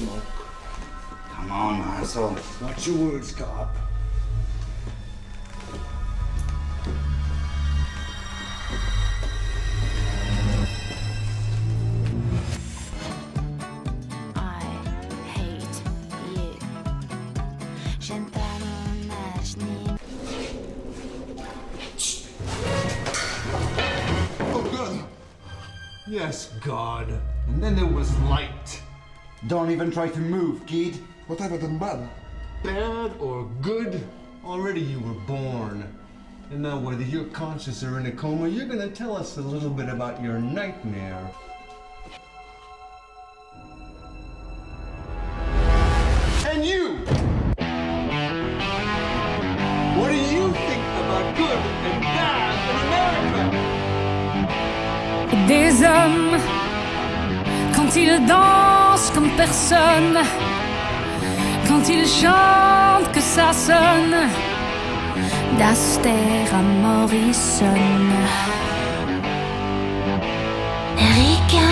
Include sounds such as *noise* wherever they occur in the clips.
smoke. Come on, asshole. Watch your words, cop. I hate you. J'aime pas mon âge ni Oh, God. Yes, God. And then there was light. Don't even try to move, kid. What have I done bad? Bad or good? Already you were born. And now, whether you're conscious or in a coma, you're gonna tell us a little bit about your nightmare. And you! What do you think about good and bad in America? Des hommes, um, quand ils dansent comme personne, quand ils chantent que ça sonne, d'Aster à Morrison. Erika,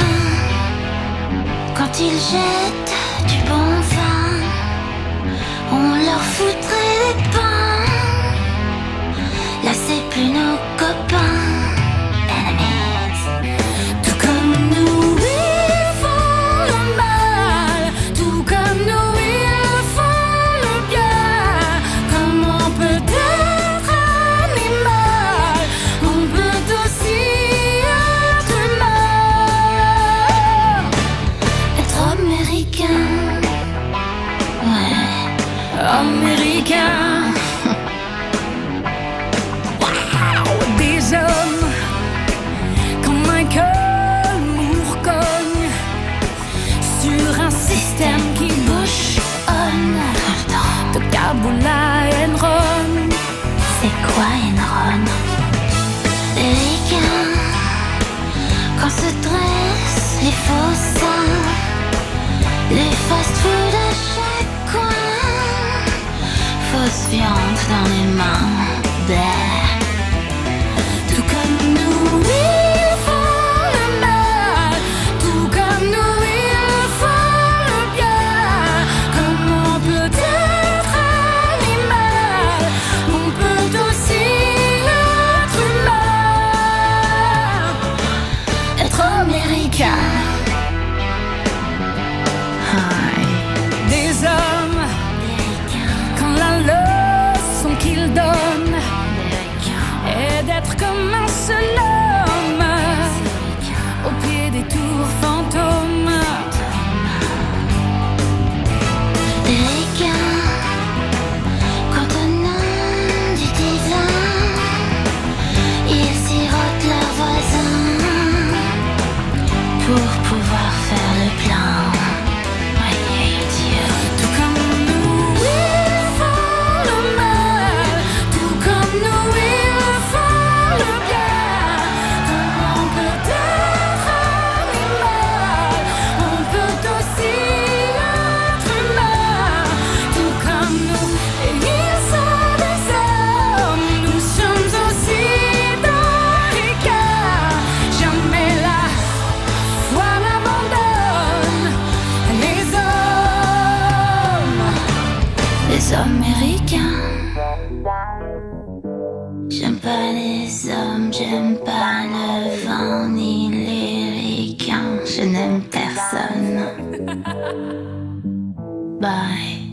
quand ils jettent du bon vin, on leur foutrait américain. Ouais. Américains. *laughs* Des hommes comme Michael Moore cogne sur un système qui bouchonne de Kaboul à Enron. C'est quoi Enron gains, quand se dressent les faux les fast-food à chaque coin, fausse viande dans les mains. Bleh. Pas les hommes, j'aime pas le vent ni les ricains. Je n'aime personne. *laughs* Bye.